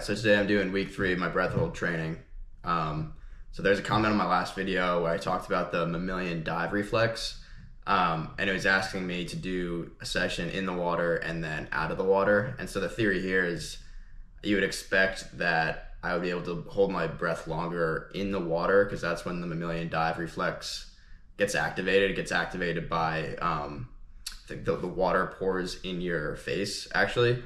right, so today I'm doing week three of my breath hold training. Um, so there's a comment on my last video where I talked about the mammalian dive reflex, um, and it was asking me to do a session in the water and then out of the water. And so the theory here is you would expect that I would be able to hold my breath longer in the water because that's when the mammalian dive reflex gets activated. It gets activated by um, the, the water pours in your face actually.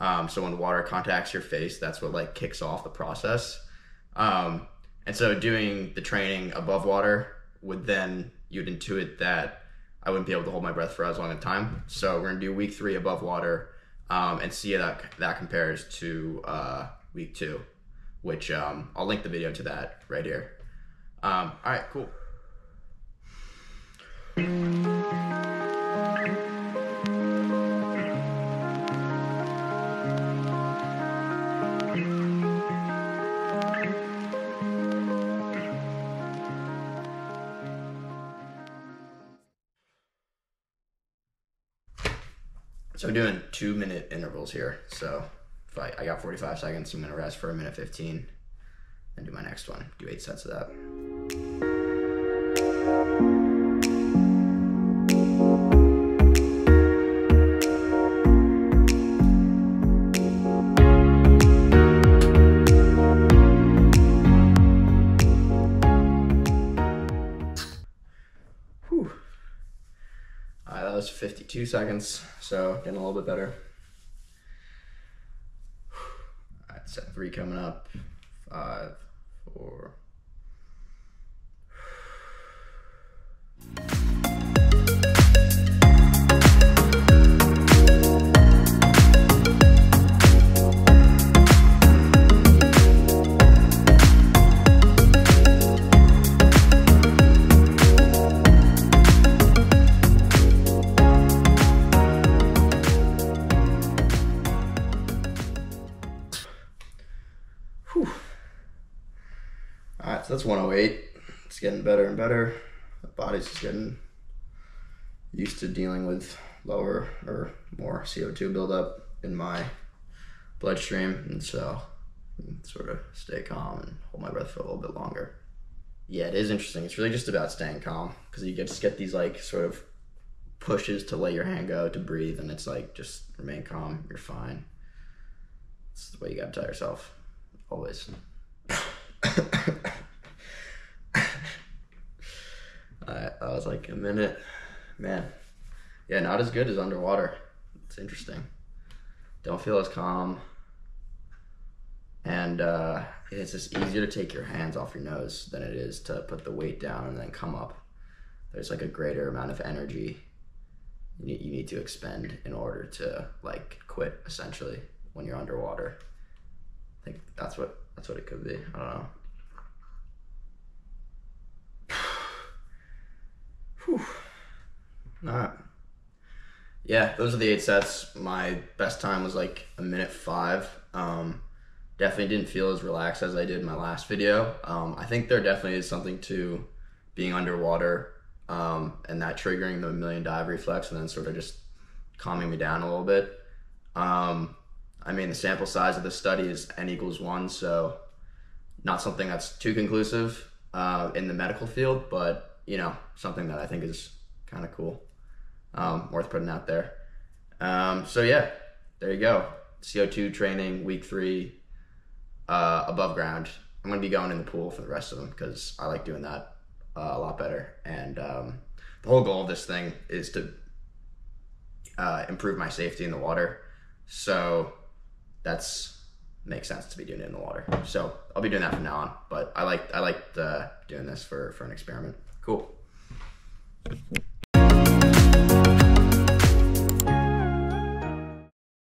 Um, so when water contacts your face, that's what like kicks off the process. Um, and so doing the training above water would then you'd intuit that I wouldn't be able to hold my breath for as long a time. So we're gonna do week three above water um, and see how that that compares to uh, week two, which um, I'll link the video to that right here. Um, all right, cool. So we're doing two minute intervals here. So if I, I got 45 seconds, I'm gonna rest for a minute 15 and do my next one. Do eight sets of that. Whew. That was 52 seconds, so getting a little bit better. All right, set three coming up. Five, four. So that's 108. It's getting better and better. The body's just getting used to dealing with lower or more CO2 buildup in my bloodstream, and so sort of stay calm and hold my breath for a little bit longer. Yeah, it is interesting. It's really just about staying calm because you get, just get these like sort of pushes to let your hand go to breathe, and it's like just remain calm. You're fine. It's the way you gotta tell yourself always. I, was like a minute, man. Yeah, not as good as underwater. It's interesting. Don't feel as calm, and uh, it's just easier to take your hands off your nose than it is to put the weight down and then come up. There's like a greater amount of energy you need to expend in order to like quit essentially when you're underwater. I think that's what that's what it could be. I don't know. Whew. All right. Yeah, those are the eight sets. My best time was like a minute five. Um, definitely didn't feel as relaxed as I did in my last video. Um, I think there definitely is something to being underwater um, and that triggering the mammalian dive reflex and then sort of just calming me down a little bit. Um, I mean, the sample size of the study is n equals one, so not something that's too conclusive uh, in the medical field, but you know, something that I think is kind of cool, um, worth putting out there. Um, so yeah, there you go. CO2 training week three, uh, above ground. I'm gonna be going in the pool for the rest of them because I like doing that uh, a lot better. And um, the whole goal of this thing is to uh, improve my safety in the water. So that's makes sense to be doing it in the water. So I'll be doing that from now on. But I like I like uh, doing this for for an experiment. Cool.